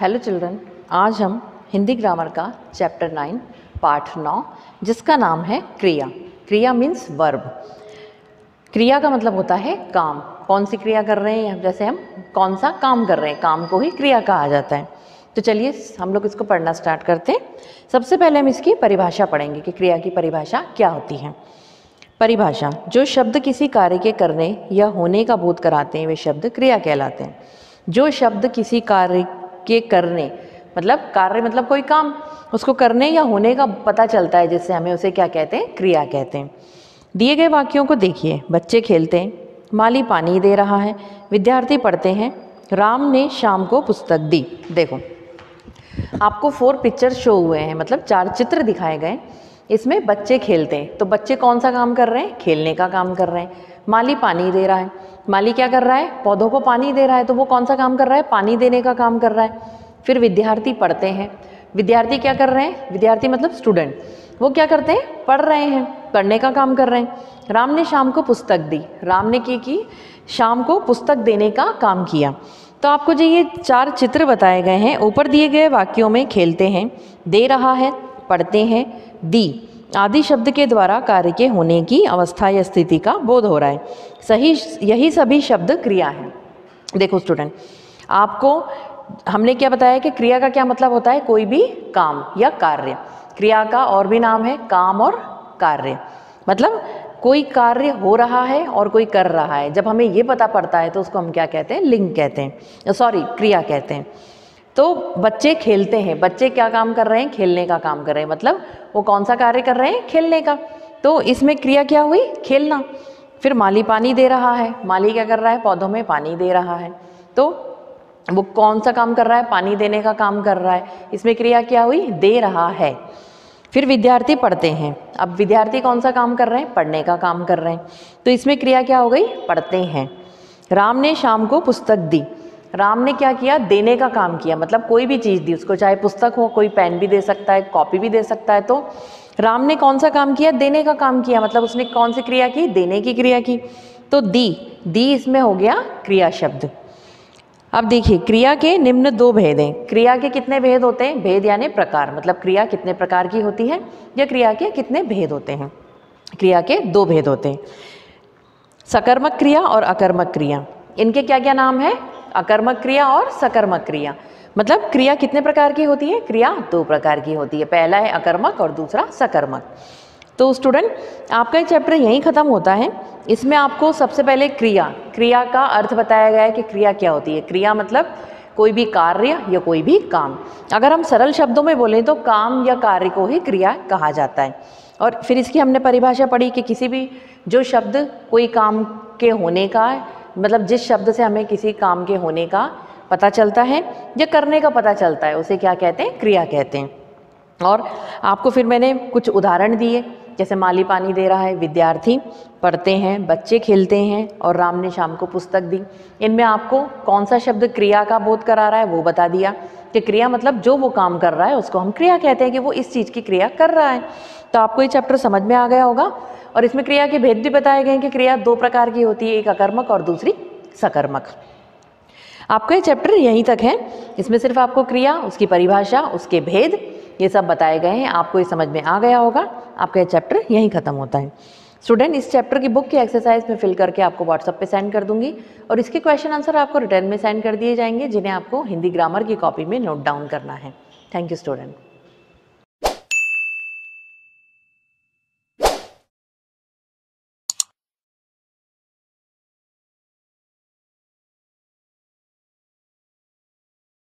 Hello children आज हम Hindi grammar का चैप्टर नाइन पाठ नौ, जिसका नाम है क्रिया। क्रिया मीन्स वर्ब क्रिया का मतलब होता है काम। कौन सी क्रिया कर रहे हैं? जैसे हम कौन सा काम कर रहे हैं? काम को ही क्रिया कहा जाता है। तो चलिए, हम लोग इसको पढ़ना स्टार्ट करते हैं। सबसे पहले हम इसकी परिभाषा पढ़ेंगे कि क्रिया की परिभाषा क्या होती है। परिभाषा, जो शब्द किसी कार्य के करने या होने का बोध कराते हैं, वे शब्द क्रिया कहलाते हैं। जो शब्द किसी कार्य के करने। मतलब कार्य मतलब कोई काम, उसको करने या होने का पता चलता है, जिससे हमें उसे क्या कहते हैं? क्रिया कहते हैं। दिए गए वाक्यों को देखिए। बच्चे खेलते हैं, माली पानी दे रहा है, विद्यार्थी पढ़ते हैं। राम ने शाम को पुस्तक दी। देखो, आपको फोर पिक्चर शो हुए हैं मतलब चार चित्र दिखाए गए इसमें बच्चे खेलते हैं। तो बच्चे कौन सा काम कर रहे हैं? खेलने का काम कर रहे हैं। माली पानी दे रहा है। माली क्या कर रहा है? पौधों को पानी दे रहा है। तो वो कौन सा काम कर रहा है? पानी देने का काम कर रहा है। फिर विद्यार्थी पढ़ते हैं। विद्यार्थी क्या कर रहे हैं? विद्यार्थी मतलब स्टूडेंट वो क्या करते हैं? पढ़ रहे हैं। पढ़ने का काम कर रहे हैं। राम ने शाम को पुस्तक दी। राम ने की की शाम को पुस्तक देने का काम किया। तो आपको जो ये चार चित्र बताए गए हैं, ऊपर दिए गए वाक्यों में खेलते हैं। दे रहा है, पढ़ते हैं। दी। आदि शब्द के द्वारा कार्य के होने की अवस्था या स्थिति का बोध हो रहा है। सही, यही सभी शब्द क्रिया है। देखो स्टूडेंट आपको, हमने क्या बताया कि क्रिया का क्या मतलब होता है? कोई भी काम या कार्य। क्रिया का और भी नाम है, काम और कार्य। मतलब कोई कार्य हो रहा है और कोई कर रहा है। जब हमें ये पता पड़ता है तो उसको हम क्या कहते हैं? लिंग कहते हैं। सॉरी, क्रिया कहते हैं। तो बच्चे खेलते हैं। बच्चे क्या काम कर रहे हैं? खेलने का काम कर रहे हैं। मतलब वो कौन सा कार्य कर रहे हैं? खेलने का। तो इसमें क्रिया क्या हुई? खेलना। फिर माली पानी दे रहा है। माली क्या कर रहा है? पौधों में पानी दे रहा है। तो वो कौन सा काम कर रहा है? पानी देने का काम कर रहा है। इसमें क्रिया क्या हुई? दे रहा है। फिर विद्यार्थी पढ़ते हैं। अब विद्यार्थी कौन सा काम कर रहे हैं? पढ़ने का काम कर रहे हैं। तो इसमें क्रिया क्या हो गई? पढ़ते हैं। राम ने शाम को पुस्तक दी। राम ने क्या किया? देने का काम किया। मतलब कोई भी चीज़ दी उसको, चाहे पुस्तक हो, कोई पेन भी दे सकता है, कॉपी भी दे सकता है। तो राम ने कौन सा काम किया? देने का काम किया। मतलब उसने कौन सी क्रिया की? देने की क्रिया की। तो दी। दी इसमें हो गया क्रिया शब्द। अब देखिए, क्रिया के निम्न दो भेद हैं। क्रिया के कितने भेद होते हैं? भेद यानी प्रकार। मतलब क्रिया कितने प्रकार की होती है, या क्रिया के कितने भेद होते हैं? क्रिया के दो भेद होते हैं। सकर्मक क्रिया और अकर्मक क्रिया। इनके क्या क्या नाम है? अकर्मक क्रिया और सकर्मक क्रिया। मतलब क्रिया कितने प्रकार की होती है? क्रिया दो प्रकार की होती है। पहला है अकर्मक और दूसरा सकर्मक। तो स्टूडेंट, आपका ये चैप्टर यहीं ख़त्म होता है। इसमें आपको सबसे पहले क्रिया। क्रिया का अर्थ बताया गया है कि क्रिया क्या होती है। क्रिया मतलब कोई भी कार्य या कोई भी काम। अगर हम सरल शब्दों में बोलें तो काम या कार्य को ही क्रिया कहा जाता है। और फिर इसकी हमने परिभाषा पढ़ी कि किसी भी जो शब्द कोई काम के होने का मतलब जिस शब्द से हमें किसी काम के होने का पता चलता है या करने का पता चलता है, उसे क्या कहते हैं? क्रिया कहते हैं। और आपको फिर मैंने कुछ उदाहरण दिए। जैसे माली पानी दे रहा है, विद्यार्थी पढ़ते हैं, बच्चे खेलते हैं और राम ने शाम को पुस्तक दी। इनमें आपको कौन सा शब्द क्रिया का बोध करा रहा है वो बता दिया कि क्रिया मतलब जो वो काम कर रहा है, उसको हम क्रिया कहते हैं कि वो इस चीज़ की क्रिया कर रहा है। तो आपको ये चैप्टर समझ में आ गया होगा और इसमें क्रिया के भेद भी बताए गए हैं कि क्रिया दो प्रकार की होती है, एक अकर्मक और दूसरी सकर्मक। आपका ये चैप्टर यहीं तक है, इसमें सिर्फ़ आपको क्रिया, उसकी परिभाषा, उसके भेद, ये सब बताए गए हैं। आपको ये समझ में आ गया होगा। आपका ये चैप्टर यहीं ख़त्म होता है। स्टूडेंट इस चैप्टर की बुक की एक्सरसाइज में फिल करके आपको व्हाट्सअप पे सेंड कर दूँगी और इसके क्वेश्चन आंसर आपको रिटर्न में सेंड कर दिए जाएँगे, जिन्हें आपको हिंदी ग्रामर की कॉपी में नोट डाउन करना है। Thank you student